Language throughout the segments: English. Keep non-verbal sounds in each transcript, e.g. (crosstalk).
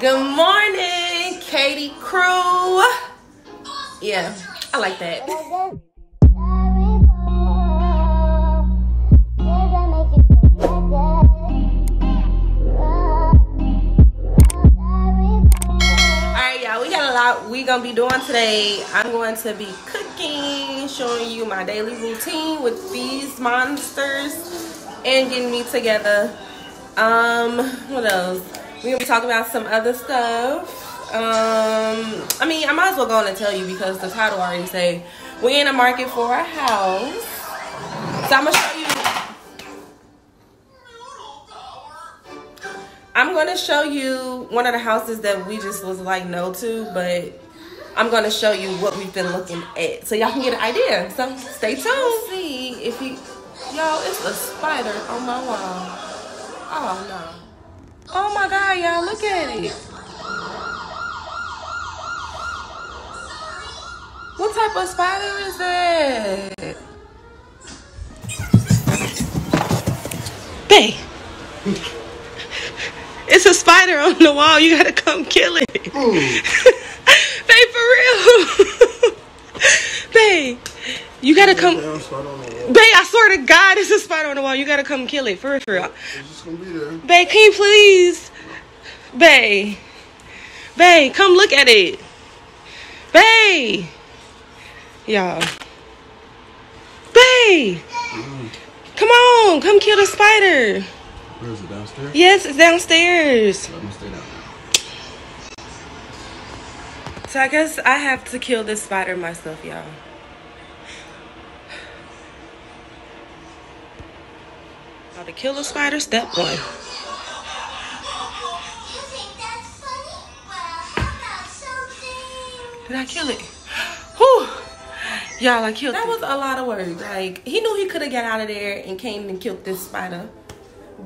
Good morning, Kadii Krew. Yeah, I like that. Alright, y'all, we got a lot we gonna be doing today. I'm going to be cooking, showing you my daily routine with these monsters and getting me together. Um, what else? We're gonna be talking about some other stuff. Um, I mean, I might as well go on and tell you because the title already say we in the market for a house. So I'm gonna show you. I'm gonna show you one of the houses that we just was like no to, but I'm gonna show you what we've been looking at so y'all can get an idea. So stay tuned. See if you, y'all, it's a spider on my wall. Oh no. Oh my god, y'all, look at it. What type of spider is that? Bae. It's a spider on the wall. You gotta come kill it. (laughs) Bae, for real. (laughs) Bae, you gotta come. Damn spot on the wall. Bae, I swear to God, (laughs) it's a spider on the wall. You gotta come kill it. For real, for real. It's just gonna be there. Bae, can you please? Bae. Bae, come look at it. Bae. Y'all. Bae. Mm. Come on, come kill the spider. Where is it downstairs? Yes, it's downstairs. Let me stay down. So I guess I have to kill this spider myself, y'all. How to kill a spider, step one. Did I kill it? Whew. Y'all, I killed That was a lot of words. Like, he knew he could have got out of there and came and killed this spider.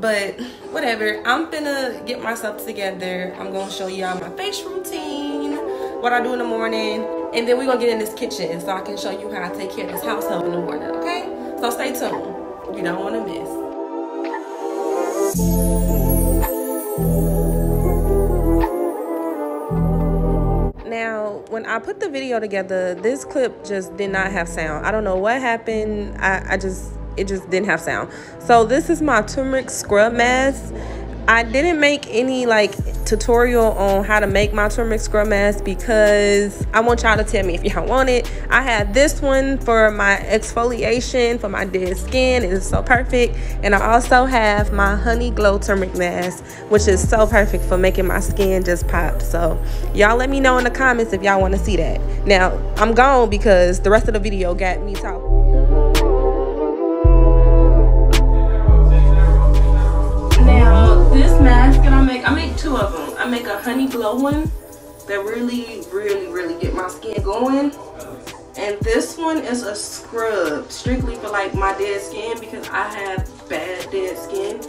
But whatever. I'm finna get myself together. I'm gonna show y'all my face routine, what I do in the morning, and then we're gonna get in this kitchen so I can show you how I take care of this household in the morning, okay? So stay tuned. You don't wanna miss. Now, when I put the video together, this clip just did not have sound. I don't know what happened. I, I just, it just didn't have sound. So this is my turmeric scrub mask. I didn't make any like tutorial on how to make my turmeric scrub mask because I want y'all to tell me if y'all (laughs) want it. I have this one for my exfoliation for my dead skin. It is so perfect. And I also have my honey glow turmeric mask, which is so perfect for making my skin just pop. So y'all let me know in the comments if y'all want to see that. Now I'm gone because the rest of the video got me talking. This mask that I make, I make two of them. I make a honey glow one that really, really, really get my skin going. And this one is a scrub, strictly for like my dead skin because I have bad dead skin.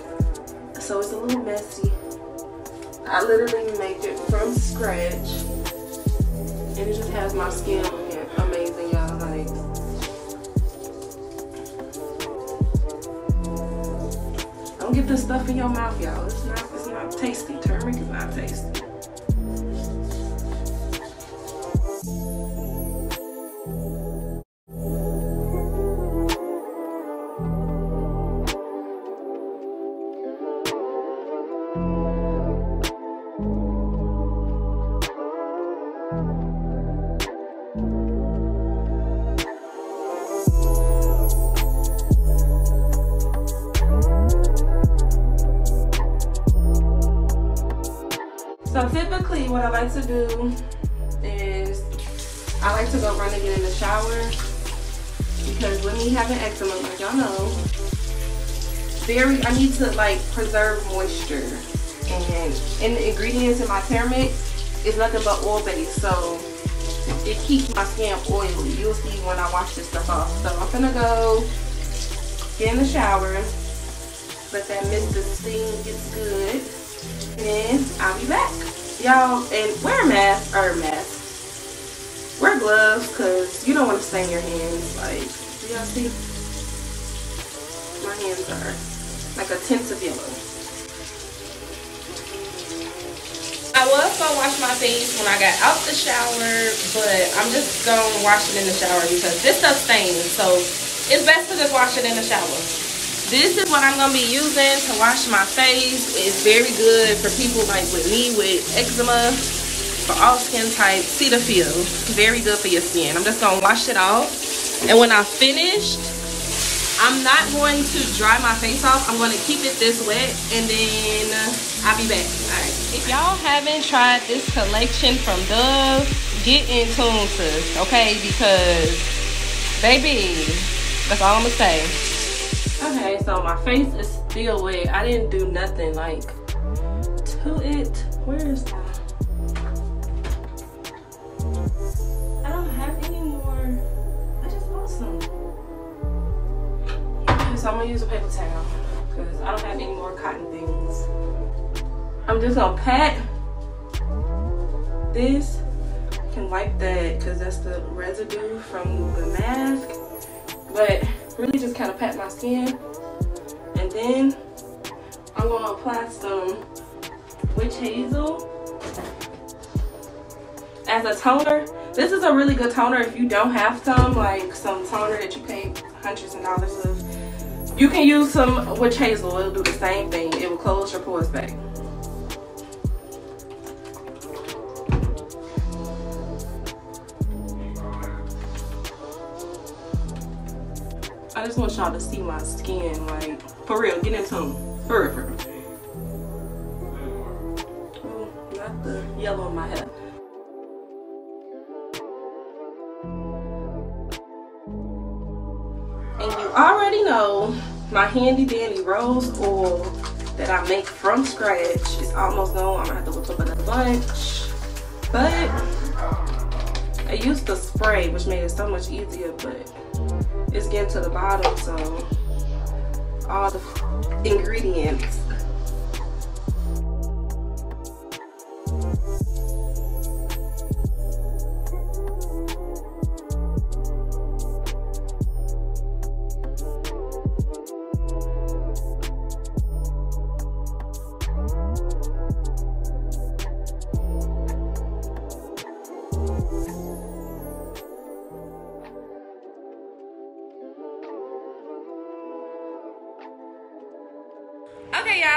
So it's a little messy. I literally make it from scratch. And it just has my skin Don't get this stuff in your mouth, y'all. It's not it's not tasty. Turmeric is not tasty. I like to go run get in the shower because with me having eczema, like y'all know, very I need to like preserve moisture. And in the ingredients in my turmeric is nothing but oil based, so it keeps my skin oily. You'll see when I wash this stuff off. So I'm gonna go get in the shower, let that mist of steam gets good and then I'll be back. Y'all, and wear a mask, or a mask. Wear gloves, because you don't want to stain your hands. Like, do y'all see? My hands are like a tint of yellow. I was gonna wash my face when I got out the shower, but I'm just gonna wash it in the shower because this stuff stains. So it's best to just wash it in the shower. This is what I'm gonna be using to wash my face. It's very good for people like with me with eczema, for all skin types. Cetaphil, very good for your skin. I'm just gonna wash it off. And when I finished, I'm not going to dry my face off. I'm going to keep it this wet and then I'll be back. All right. If y'all haven't tried this collection from Dove, get in tune, sis, okay? Because, baby, that's all I'm to say. Okay, so my face is still wet. I didn't do nothing like to it. Where is that? So I'm gonna use a paper towel because I don't have any more cotton things. I'm just gonna pat this. You can wipe that because that's the residue from the mask. But really just kind of pat my skin. And then I'm gonna apply some witch hazel as a toner. This is a really good toner if you don't have some, like some toner that you pay hundreds of dollars of you can use some witch hazel. It'll do the same thing. It will close your pores back. I just want y'all to see my skin, like, for real, get into them. For real, for real. Ooh, not the yellow on my head. And you already know my handy dandy rose oil that I make from scratch is almost gone. I'm gonna have to look up another bunch. But I used the spray, which made it so much easier, but it's getting to the bottom, so all the ingredients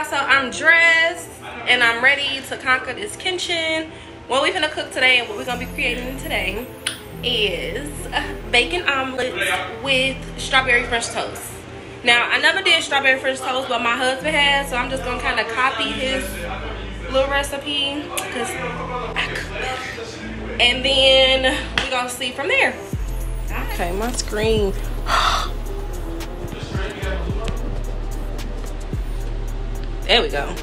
y'all, so I'm dressed and I'm ready to conquer this kitchen. What we're gonna cook today and what we're gonna be creating today is bacon omelet with strawberry French toast. Now, I never did strawberry French toast, but my husband has, so I'm just gonna kind of copy his little recipe because. And then we're gonna see from there. Okay, my screen. (gasps) Oh, There we go.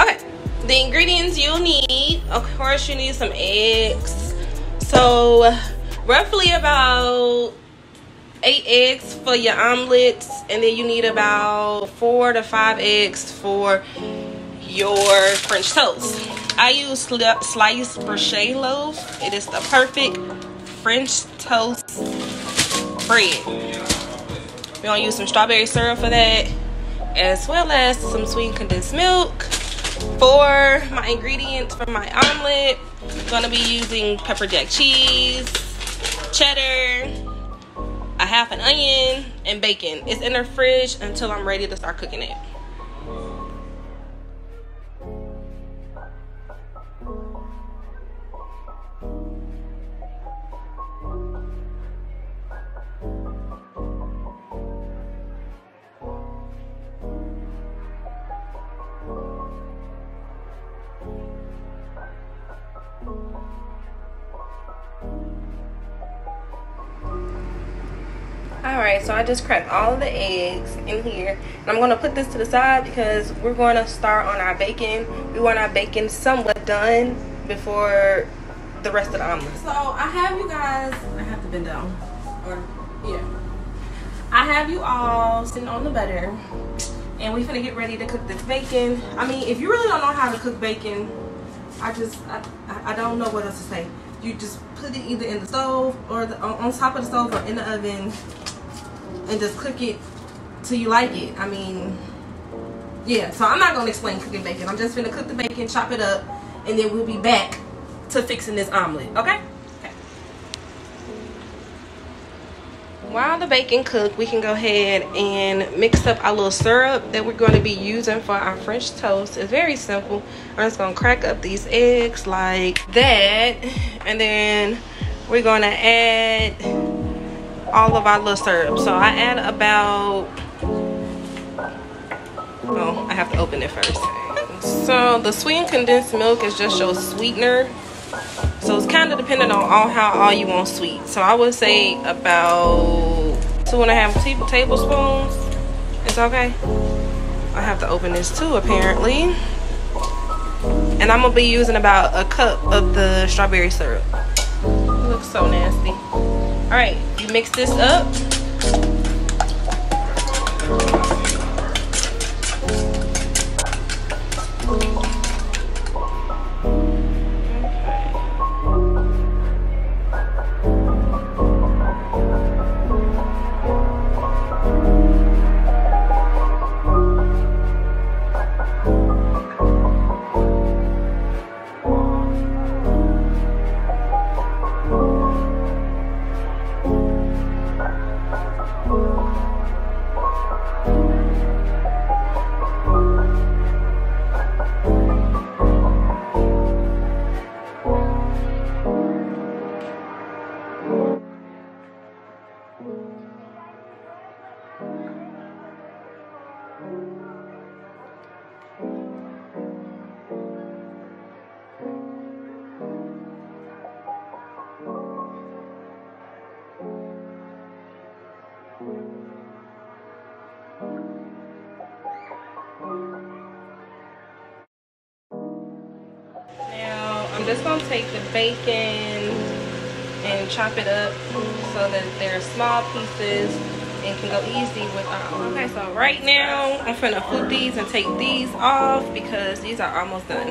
Okay, the ingredients you'll need, of course, you need some eggs. So, roughly about eight eggs for your omelets, and then you need about four to five eggs for your French toast. I use sliced brioche loaf. It is the perfect French toast bread. We're gonna use some strawberry syrup for that as well as some sweet condensed milk. For my ingredients for my omelet, I'm gonna be using pepper jack cheese, cheddar, a half an onion, and bacon. It's in the fridge until I'm ready to start cooking it. All right so i just cracked all the eggs in here. And i'm going to put this to the side because we're going to start on our bacon we want our bacon somewhat done before the rest of the omelet. So i have you guys i have to bend down. Or yeah. I have you all sitting on the butter and we're gonna get ready to cook this bacon. I mean if you really don't know how to cook bacon i just i, I don't know what else to say you just put it either in the stove or the, on top of the stove or in the oven and just cook it till you like it. I mean, yeah. So I'm not gonna explain cooking bacon. I'm just gonna cook the bacon, chop it up, and then we'll be back to fixing this omelet, okay? While the bacon cook, we can go ahead and mix up our little syrup that we're going to be using for our French toast. It's very simple. I'm just going to crack up these eggs like that. And then we're going to add all of our little syrup. So I add about, oh, I have to open it first. So the sweetened condensed milk is just your sweetener. So it's kind of dependent on all how all you want sweet. So I would say about two and a half tablespoons. It's okay. I have to open this too apparently. And I'm gonna be using about a cup of the strawberry syrup. It looks so nasty. All right, you mix this up. Take the bacon and chop it up so that they're small pieces and can go easy with um, okay so right now i'm gonna flip these and take these off because these are almost done.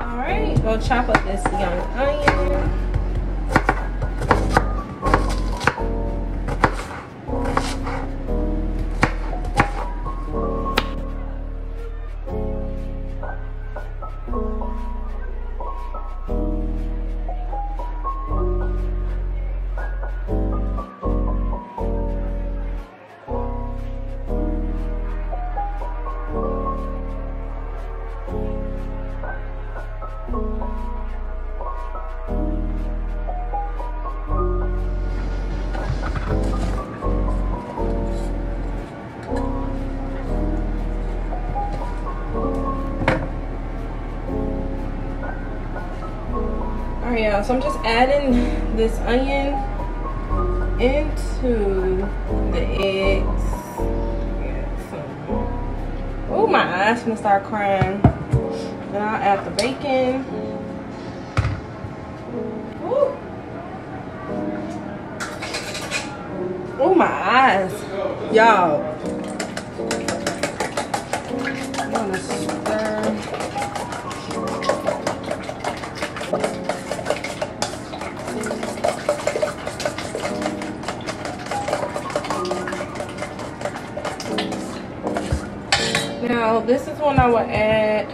All right go chop up this young onion yeah so i'm just adding this onion into the eggs. Oh my eyes gonna start crying. Then i'll add the bacon. Oh my eyes. Y'all When I will add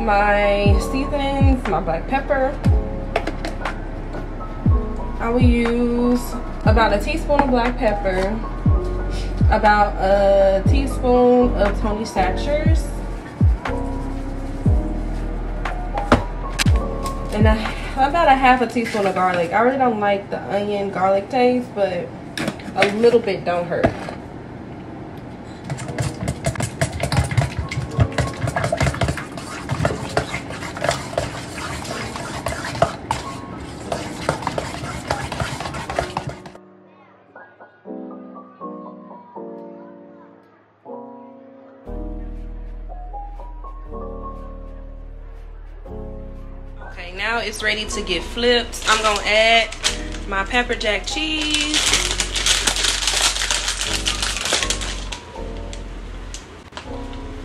my seasonings, my black pepper. I will use about a teaspoon of black pepper, about a teaspoon of Tony Chachere's, and a, about a half a teaspoon of garlic. I really don't like the onion garlic taste, but a little bit don't hurt. Ready to get flipped. I'm gonna add my pepper jack cheese.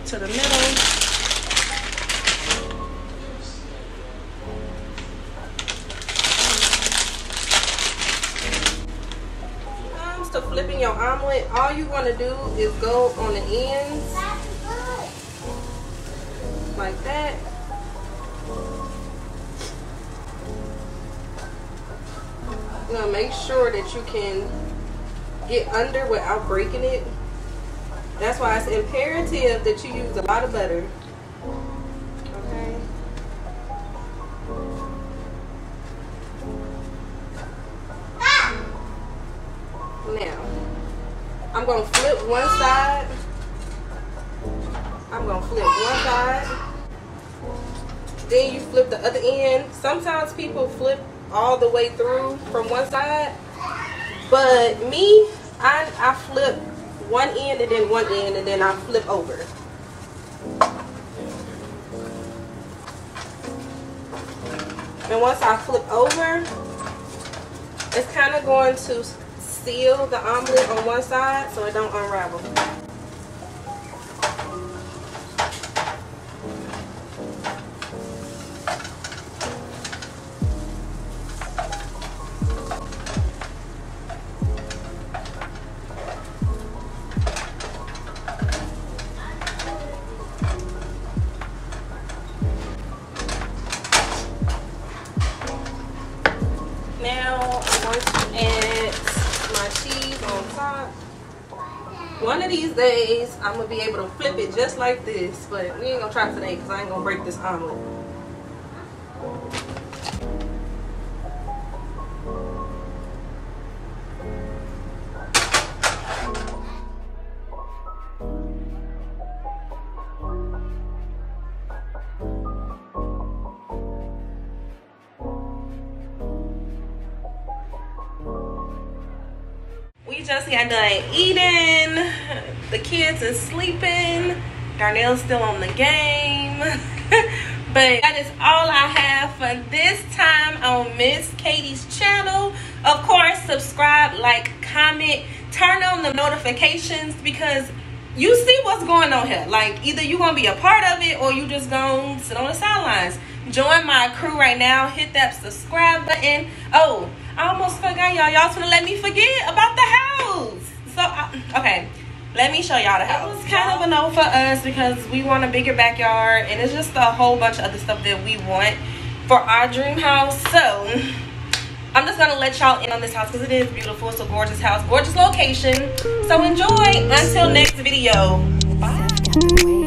To the middle. Um, to flipping your omelet, all you want to do is go on the ends like that. Know, make sure that you can get under without breaking it. That's why it's imperative that you use a lot of butter. Okay. Now, I'm going to flip one side. I'm going to flip one side. Then you flip the other end. Sometimes people flip all the way through from one side. But me, I, I flip one end and then one end and then I flip over. And once I flip over, it's kind of going to seal the omelet on one side so it don't unravel. I'm to be able to flip it just like this. But we ain't to try today because I ain't to break this omelet. We just got done eating. The kids are sleeping. Darnell's still on the game. (laughs) but that is all I have for this time on Miss Kadii's channel. Of course, subscribe, like, comment, turn on the notifications because you see what's going on here. Like, either you're to be a part of it or you just to sit on the sidelines. Join my crew right now. Hit that subscribe button. Oh, I almost forgot y'all. Y'all gonna let me forget about the house. So, uh, okay. Let me show y'all the house. It was kind of a no for us because we want a bigger backyard and it's just a whole bunch of other stuff that we want for our dream house. So, I'm just gonna let y'all in on this house because it is beautiful. It's a gorgeous house, gorgeous location. So enjoy. Until next video. Bye.